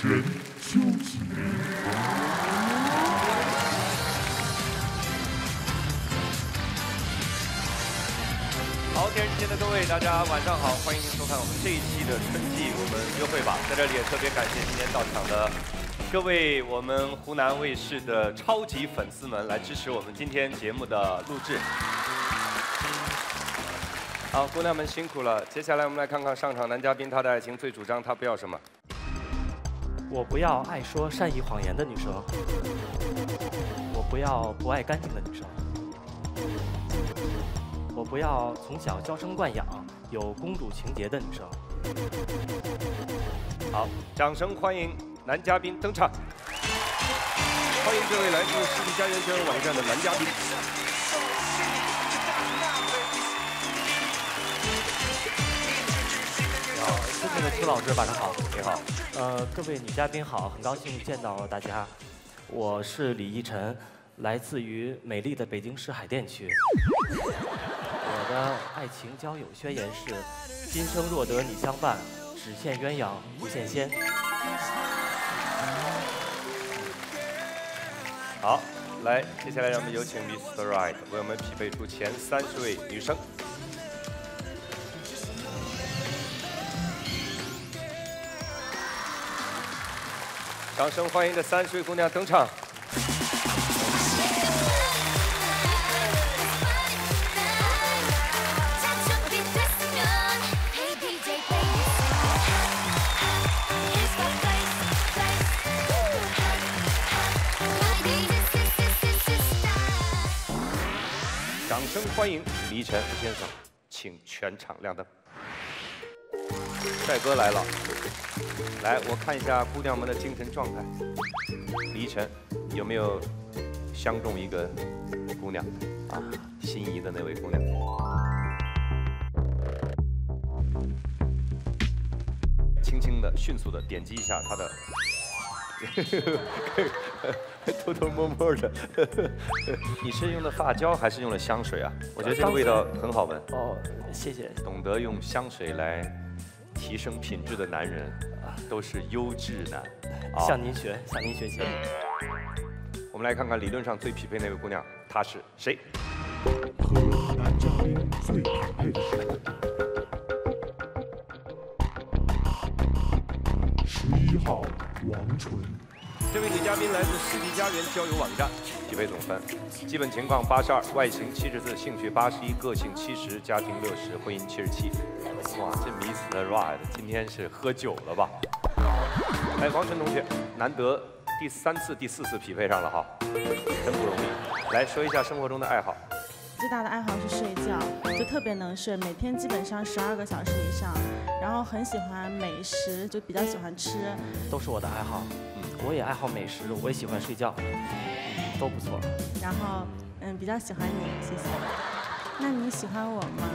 神究极。好，电视机前的各位，大家晚上好，欢迎您收看我们这一期的春季我们约会吧。在这里也特别感谢今天到场的各位我们湖南卫视的超级粉丝们来支持我们今天节目的录制。好，姑娘们辛苦了。接下来我们来看看上场男嘉宾他的爱情最主张他不要什么。我不要爱说善意谎言的女生，我不要不爱干净的女生，我不要从小娇生惯养、有公主情节的女生。好，掌声欢迎男嘉宾登场。欢迎这位来自世纪佳缘交友网站的男嘉宾。好，尊敬的邱老师，晚上好。你好，呃，各位女嘉宾好，很高兴见到大家。我是李依晨，来自于美丽的北京市海淀区。我的爱情交友宣言是：今生若得你相伴，只羡鸳鸯不羡仙。好，来，接下来让我们有请 Mr. Right 为我们匹配出前三十位女生。掌声欢迎这三十位姑娘登场。掌声欢迎李晨先生，请全场亮灯。帅哥来了，来，我看一下姑娘们的精神状态。李晨有没有相中一个姑娘啊？心仪的那位姑娘？轻轻的、迅速的点击一下她的，偷偷摸摸的。你是用的发胶还是用了香水啊？我觉得这个味道很好闻。哦，谢谢。懂得用香水来提升品质的男人，都是优质男。啊向您学，向您学习。我们来看看理论上最匹配那位姑娘，她是谁？和男嘉宾最匹配的是十一号王纯。这位女嘉宾来自世纪佳缘交友网站，匹配总分：基本情况八十二，外形七十四，兴趣八十一，个性七十，家庭六十，婚姻七十七。哇，这 Miss the Right 今天是喝酒了吧？哎，王晨同学，难得第三次、第四次匹配上了哈，真不容易。来说一下生活中的爱好。最大的爱好是睡觉，就特别能睡，每天基本上十二个小时以上。然后很喜欢美食，就比较喜欢吃。都是我的爱好。嗯，我也爱好美食，我也喜欢睡觉，嗯都不错。然后嗯，比较喜欢你，谢谢。那你喜欢我吗？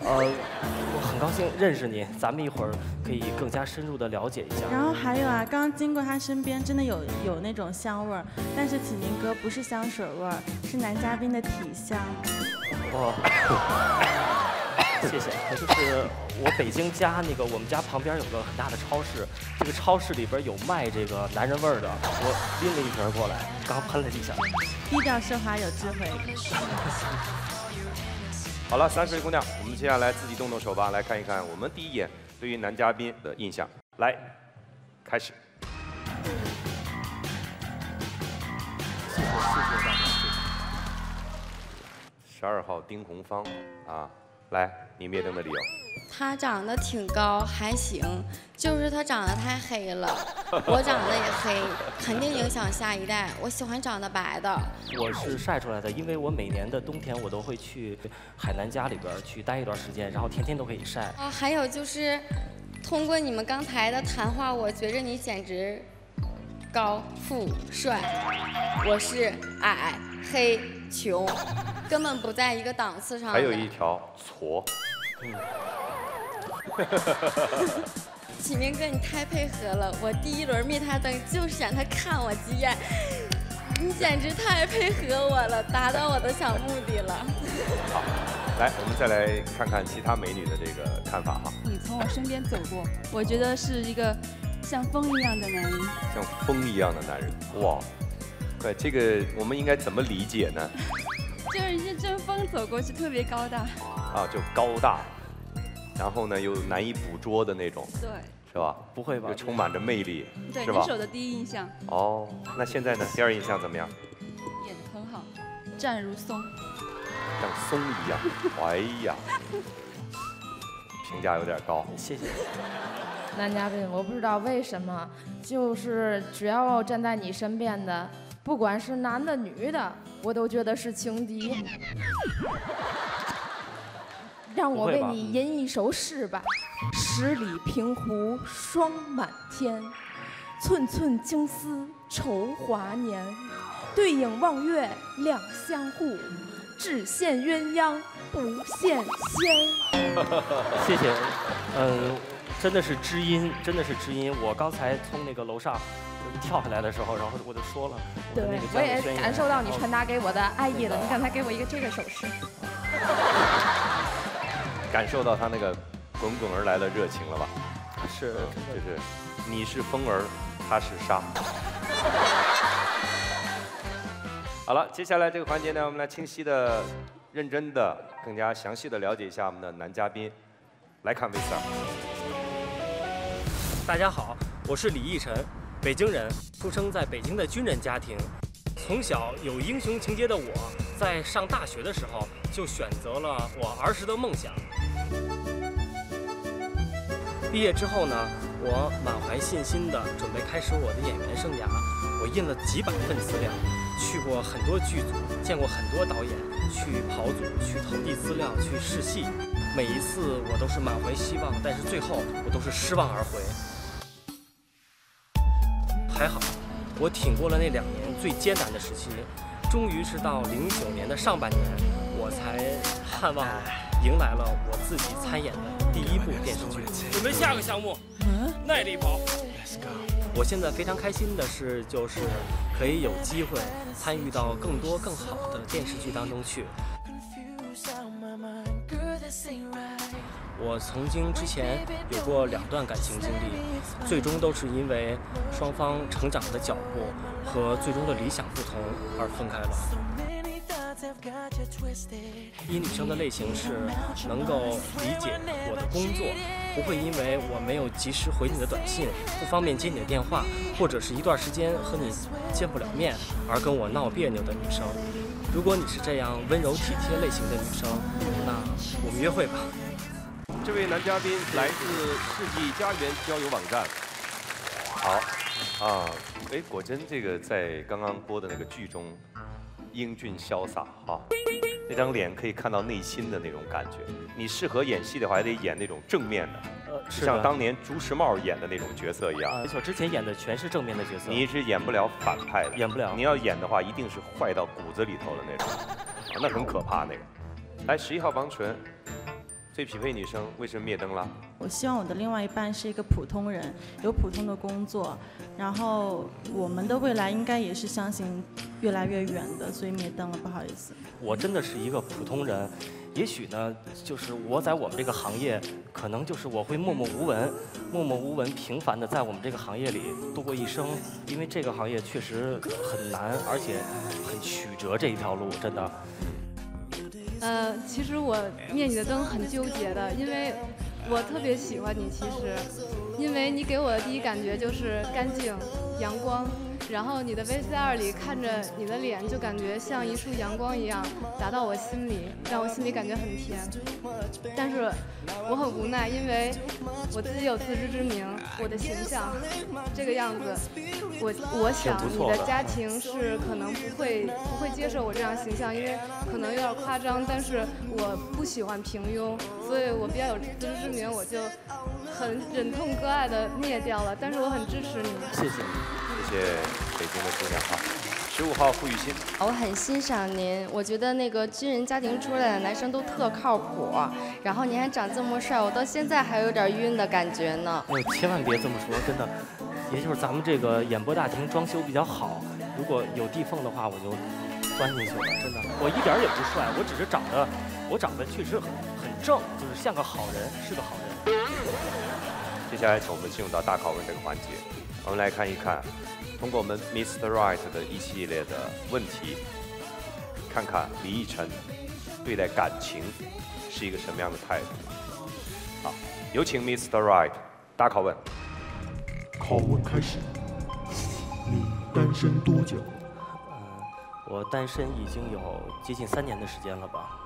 呃，我很高兴认识你，咱们一会儿可以更加深入的了解一下。然后还有啊，刚刚经过他身边，真的有有那种香味儿，但是启明哥不是香水味儿，是男嘉宾的体香。我，谢谢。就是我北京家那个，我们家旁边有个很大的超市，这个超市里边有卖这个男人味儿的，我拎了一瓶过来，刚喷了一下。低调奢华有智慧。好了，三十位姑娘，我们接下来自己动动手吧，来看一看我们第一眼对于男嘉宾的印象。来，开始。谢谢谢谢大家。十二号丁红芳啊，来，你灭灯的理由。他长得挺高，还行，就是他长得太黑了。我长得也黑，肯定影响下一代。我喜欢长得白的。我是晒出来的，因为我每年的冬天我都会去海南家里边去待一段时间，然后天天都可以晒。啊，还有就是，通过你们刚才的谈话，我觉着你简直高富帅。我是矮黑穷，根本不在一个档次上。还有一条矬。启明哥，你太配合了！我第一轮灭他灯就是想他看我几眼，你简直太配合我了，达到我的小目的了。好，来，我们再来看看其他美女的这个看法哈。你从我身边走过，我觉得是一个像风一样的男人。像风一样的男人，哇！对，这个我们应该怎么理解呢？就是一阵风走过去，特别高大。啊，就高大，然后呢又难以捕捉的那种，对是吧？不会吧就？充满着魅力，对，是吧？你是我的第一印象，哦，那现在呢？第二印象怎么样？演得很好，站如松。像松一样，哎呀，评价有点高。谢谢。男嘉宾，我不知道为什么，就是只要站在你身边的，不管是男的女的，我都觉得是情敌。让我为你吟一首诗吧：十里平湖霜满天，寸寸青丝愁华年。对影望月两相护，只羡鸳鸯不羡仙。谢谢，嗯，真的是知音，真的是知音。我刚才从那个楼上跳下来的时候，然后我就说了，我的那个，对我也感受到你传达给我的爱意了。你刚才给我一个这个手势，感受到他那个滚滚而来的热情了吧？是就是你是风儿，他是沙。好了，接下来这个环节呢，我们来清晰的、认真的、更加详细的了解一下我们的男嘉宾。来看 V 三，大家好，我是李奕晨，北京人，出生在北京的军人家庭。从小有英雄情节的我，在上大学的时候就选择了我儿时的梦想。毕业之后呢，我满怀信心的准备开始我的演员生涯。我印了几百份资料，去过很多剧组，见过很多导演，去跑组，去投递资料，去试戏。每一次我都是满怀希望，但是最后我都是失望而回。还好，我挺过了那两年最艰难的时期，终于是到零九年的上半年，我才盼望迎来了我自己参演的第一部电视剧。准备下个项目，耐力跑。我现在非常开心的是，就是可以有机会参与到更多更好的电视剧当中去。我曾经之前有过两段感情经历，最终都是因为双方成长的脚步和最终的理想不同而分开了。一女生的类型是能够理解我的工作，不会因为我没有及时回你的短信，不方便接你的电话，或者是一段时间和你见不了面而跟我闹别扭的女生。如果你是这样温柔体贴类型的女生，那我们约会吧。这位男嘉宾来自世纪佳缘交友网站。好，啊，哎，果真这个在刚刚播的那个剧中，英俊潇洒哈，那张脸可以看到内心的那种感觉。你适合演戏的话，还得演那种正面的，像当年朱时茂演的那种角色一样。啊，没错，之前演的全是正面的角色。你是演不了反派的，演不了你要演的话，一定是坏到骨子里头的那种，啊那很可怕那个。来，十一号王纯，最匹配女生，为什么灭灯了？我希望我的另外一半是一个普通人，有普通的工作，然后我们的未来应该也是相信越来越远的，所以灭灯了，不好意思。我真的是一个普通人，也许呢，就是我在我们这个行业，可能就是我会默默无闻，默默无闻，平凡的在我们这个行业里度过一生，因为这个行业确实很难，而且很曲折这一条路，真的。呃，其实我灭你的灯很纠结的，因为我特别喜欢你。其实，因为你给我的第一感觉就是干净、阳光，然后你的 VCR 里看着你的脸，就感觉像一束阳光一样打到我心里，让我心里感觉很甜。但是我很无奈，因为我自己有自知之明，我的形象这个样子，我我想你的的家庭是可能不会不会接受我这样形象，因为可能有点夸张，但是我不喜欢平庸，所以我比较有自知之明，我就很忍痛割爱的灭掉了。但是我很支持你。谢谢你。谢谢北京的姑娘哈。十五号付雨欣，我很欣赏您，我觉得那个军人家庭出来的男生都特靠谱，然后您还长这么帅，我到现在还有点晕的感觉呢。哎呦，千万别这么说，真的。也就是咱们这个演播大厅装修比较好，如果有地缝的话，我就钻进去了，真的。我一点儿也不帅，我只是长得，我长得确实很很正，就是像个好人，是个好人。接下来，请我们进入到大拷问这个环节。我们来看一看，通过我们 Mr. Right 的一系列的问题，看看李奕晨对待感情是一个什么样的态度。好，有请 Mr. Right 大拷问。拷问开始。你单身多久？嗯，我单身已经有接近三年的时间了吧。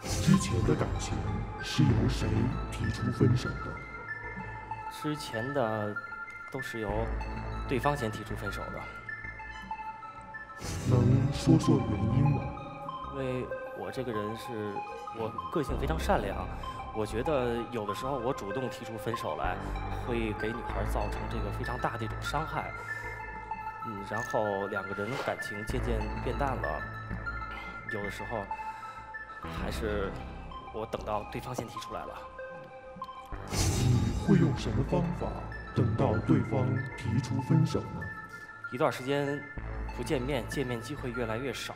之前的感情是由谁提出分手的？之前的都是由对方先提出分手的。能说说原因吗？因为我这个人是，我个性非常善良，我觉得有的时候我主动提出分手来，会给女孩造成这个非常大的一种伤害。嗯，然后两个人感情渐渐变淡了，有的时候还是我等到对方先提出来了。你会用什么方法等到对方提出分手呢？一段时间不见面，见面机会越来越少，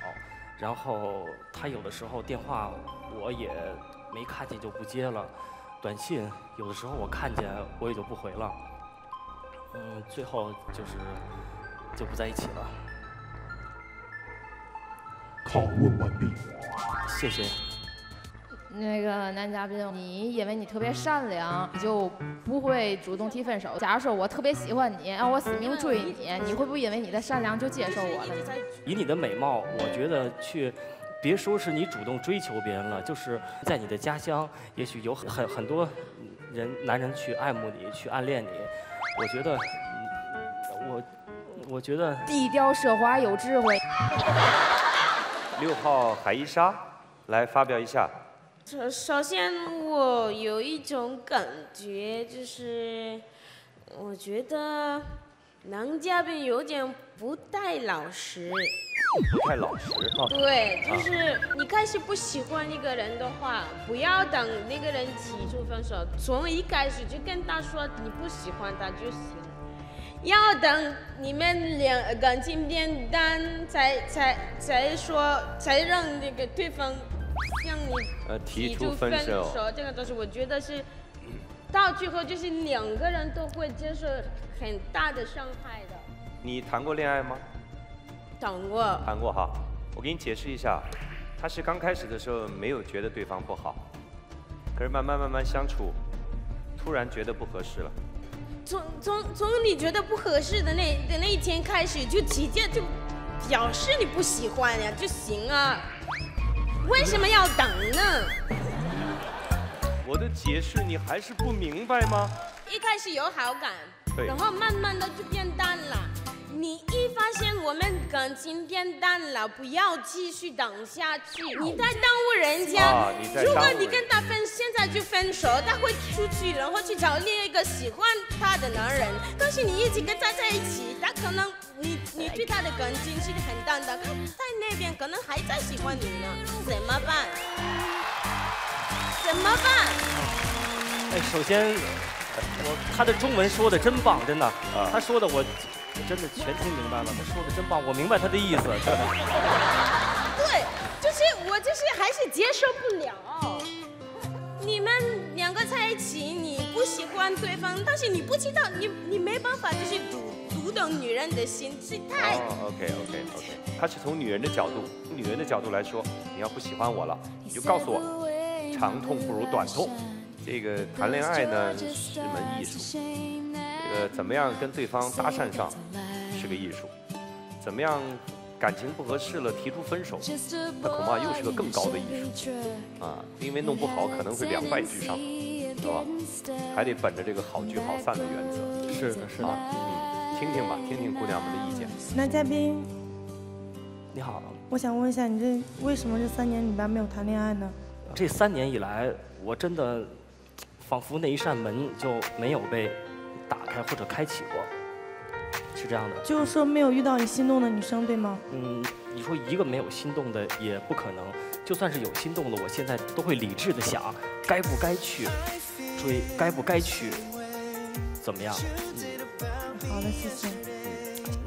然后他有的时候电话我也没看见就不接了，短信有的时候我看见我也就不回了。嗯，最后就是。就不在一起了。拷问完毕，谢谢。那个男嘉宾，你因为你特别善良，你就不会主动提分手。假如说我特别喜欢你，让我死命追你，你会不会因为你的善良就接受我了？以你的美貌，我觉得去，别说是你主动追求别人了，就是在你的家乡，也许有很很多人男人去爱慕你，去暗恋你。我觉得，我。我觉得低调奢华有智慧。六号海伊莎，来发表一下。首首先，我有一种感觉，就是我觉得男嘉宾有点不太老实。不太老实啊。对，就是你开始不喜欢一个人的话，不要等那个人提出分手，从一开始就跟他说你不喜欢他就行。要等你们两感情变淡，才才才说，才让那个对方向你呃提出分手。这个东西我觉得是到最后就是两个人都会接受很大的伤害的。你谈过恋爱吗？谈过。谈过哈，我给你解释一下，他是刚开始的时候没有觉得对方不好，可是慢慢慢慢相处，突然觉得不合适了。从从从你觉得不合适的那的那一天开始，就直接就表示你不喜欢呀就行啊，为什么要等呢？我的解释你还是不明白吗？一开始有好感，然后慢慢的就变淡了。你一发现我们感情变淡了，不要继续等下去，你在耽误人家。如果你跟他分，现在就分手，他会出去，然后去找另一个喜欢他的男人。但是你一直跟他在一起，他可能你你对他的感情是很淡的，他在那边可能还在喜欢你呢，怎么办？怎么办？哎，首先，我他的中文说的真棒，真的，他说的我。我真的全听明白了，他说的真棒，我明白他的意思。对，就是我就是还是接受不了。你们两个在一起，你不喜欢对方，但是你不知道，你你没办法就是读读懂女人的心，是太。OK OK OK，他是从女人的角度，从女人的角度来说，你要不喜欢我了，你就告诉我，长痛不如短痛。这个谈恋爱呢是门艺术。呃，怎么样跟对方搭讪上是个艺术，怎么样感情不合适了提出分手，那恐怕又是个更高的艺术啊！因为弄不好可能会两败俱伤，是吧？还得本着这个好聚好散的原则。是的，是的。嗯，听听吧，听听姑娘们的意见。男嘉宾，你好，我想问一下，你这为什么这三年里边没有谈恋爱呢？这三年以来，我真的仿佛那一扇门就没有被。或者开启过，是这样的。就是说没有遇到你心动的女生，对吗？嗯，你说一个没有心动的也不可能。就算是有心动的，我现在都会理智的想，该不该去追，该不该去怎么样？嗯，好的，谢谢。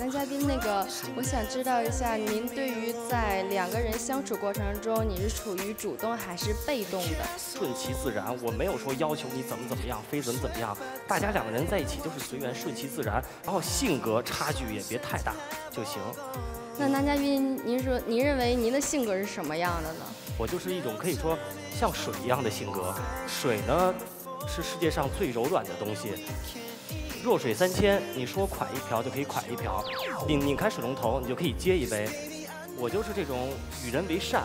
男嘉宾，那个我想知道一下，您对于在两个人相处过程中，你是处于主动还是被动的？顺其自然，我没有说要求你怎么怎么样，非怎么怎么样。大家两个人在一起就是随缘，顺其自然，然后性格差距也别太大就行。那男嘉宾，您说您认为您的性格是什么样的呢？我就是一种可以说像水一样的性格。水呢，是世界上最柔软的东西。弱水三千，你说蒯一瓢就可以蒯一瓢，拧拧开水龙头，你就可以接一杯。我就是这种与人为善、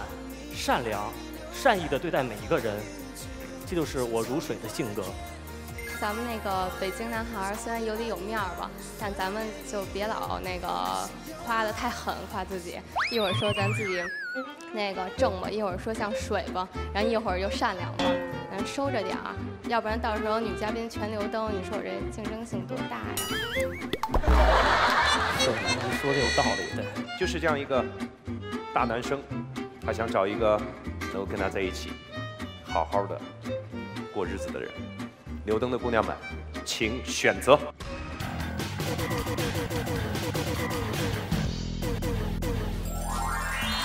善良、善意的对待每一个人，这就是我如水的性格。咱们那个北京男孩虽然有里有面儿吧，但咱们就别老那个夸的太狠，夸自己。一会儿说咱自己那个正吧，一会儿说像水吧，然后一会儿又善良吧，收着点儿。要不然到时候女嘉宾全留灯，你说我这竞争性多大呀？对，你说的有道理。对，就是这样一个大男生，他想找一个能够跟他在一起好好的过日子的人。留灯的姑娘们，请选择。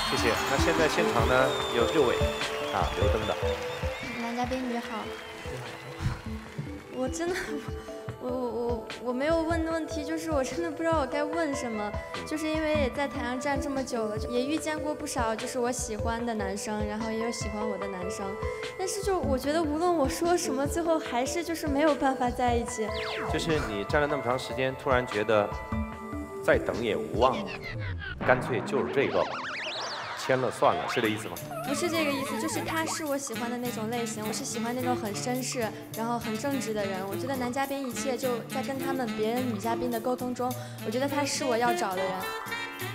谢谢。那现在现场呢有六位啊留灯的。嘉宾你好。我真的，我我我我没有问的问题，就是我真的不知道我该问什么，就是因为也在台上站这么久了，也遇见过不少就是我喜欢的男生，然后也有喜欢我的男生，但是就我觉得无论我说什么，最后还是就是没有办法在一起。就是你站了那么长时间，突然觉得再等也无望了，干脆就是这个。签了算了，是这意思吗？不是这个意思，就是他是我喜欢的那种类型，我是喜欢那种很绅士，然后很正直的人。我觉得男嘉宾一切就在跟他们别人女嘉宾的沟通中，我觉得他是我要找的人。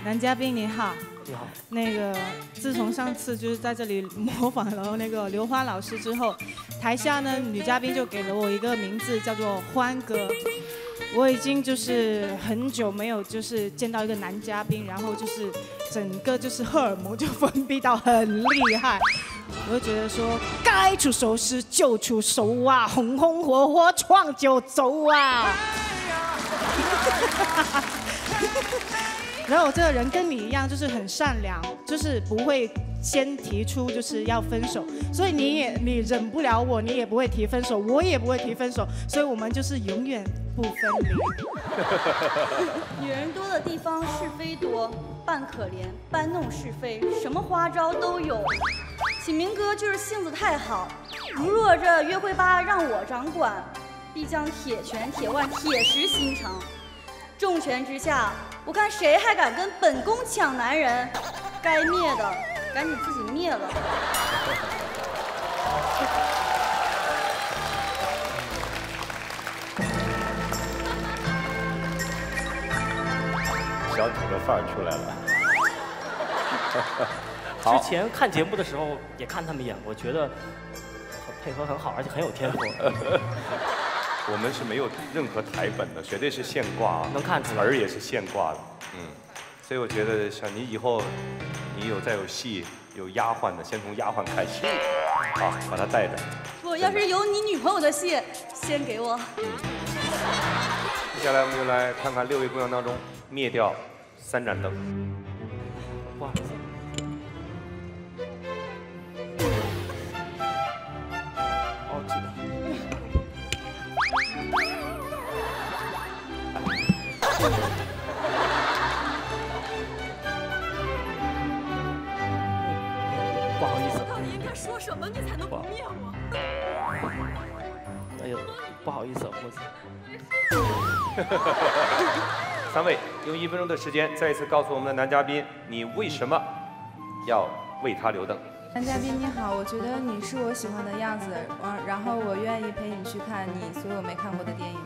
男嘉宾你好，你好。那个自从上次就是在这里模仿了那个刘欢老师之后，台下呢女嘉宾就给了我一个名字叫做欢哥。我已经就是很久没有就是见到一个男嘉宾，然后就是整个就是荷尔蒙就分泌到很厉害，我就觉得说该出手时就出手啊，红红火火闯就走啊。然后我这个人跟你一样，就是很善良，就是不会先提出就是要分手，所以你也你忍不了我，你也不会提分手，我也不会提分手，所以我们就是永远不分离。女人多的地方是非多，扮可怜，搬弄是非，什么花招都有。启明哥就是性子太好，如若这约会吧让我掌管，必将铁拳铁腕，铁石心肠。重拳之下。我看谁还敢跟本宫抢男人？该灭的赶紧自己灭了。小丑的范儿出来了。之前看节目的时候也看他们演过，觉得配合很好，而且很有天赋。我们是没有任何台本的，绝对是现挂啊！能看词儿也是现挂的，嗯，所以我觉得小你以后，你有再有戏有丫鬟的，先从丫鬟开始，好，把她带着。不，要是有你女朋友的戏，先给我。接下来我们就来看看六位姑娘当中灭掉三盏灯。哇！什么你才能不灭我？哎呦，不好意思，我。三位用一分钟的时间，再一次告诉我们的男嘉宾，你为什么要为他留灯？男嘉宾你好，我觉得你是我喜欢的样子，嗯，然后我愿意陪你去看你所有没看过的电影。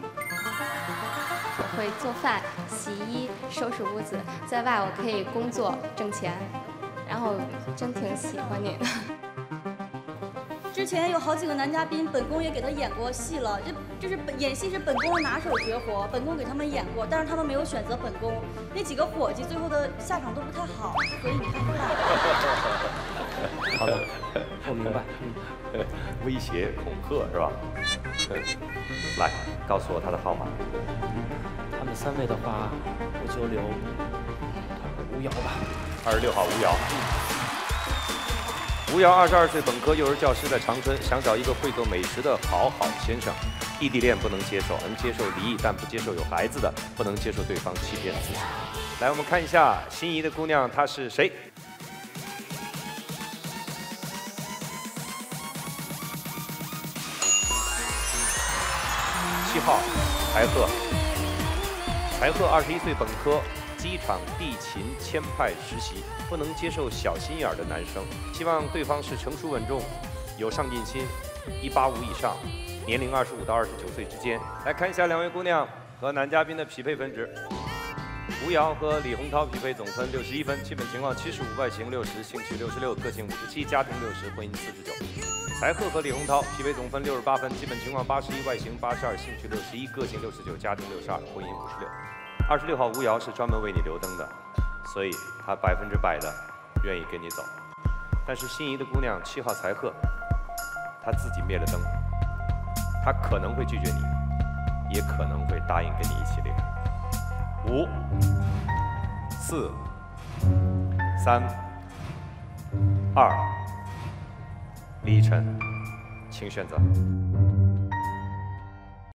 我会做饭、洗衣、收拾屋子，在外我可以工作挣钱，然后真挺喜欢你的。之前有好几个男嘉宾，本宫也给他演过戏了，这这是演戏是本宫的拿手绝活，本宫给他们演过，但是他们没有选择本宫，那几个伙计最后的下场都不太好，所以你看看 好的，我明白。威胁恐吓是吧？来，告诉我他的号码。他们三位的话，我就留吴瑶吧。二十六号吴瑶。吴瑶二十二岁，本科幼儿教师，在长春，想找一个会做美食的好好先生。异地恋不能接受，能接受离异，但不接受有孩子的，不能接受对方欺骗自己。来，我们看一下心仪的姑娘，她是谁？七号，柴赫。柴赫二十一岁，本科。第一场地勤签派实习，不能接受小心眼儿的男生，希望对方是成熟稳重、有上进心，一八五以上，年龄二十五到二十九岁之间。来看一下两位姑娘和男嘉宾的匹配分值：吴瑶和李洪涛匹配总分六十一分，基本情况七十五，外形六十，兴趣六十六，个性五十七，家庭六十，婚姻四十九。柴鹤和李洪涛匹配总分六十八分，基本情况八十一，外形八十二，兴趣六十一，个性六十九，家庭六十二，婚姻五十六。二十六号吴瑶是专门为你留灯的，所以他百分之百的愿意跟你走。但是心仪的姑娘七号财赫，他自己灭了灯，他可能会拒绝你，也可能会答应跟你一起离开。五、四、三、二，李晨，请选择。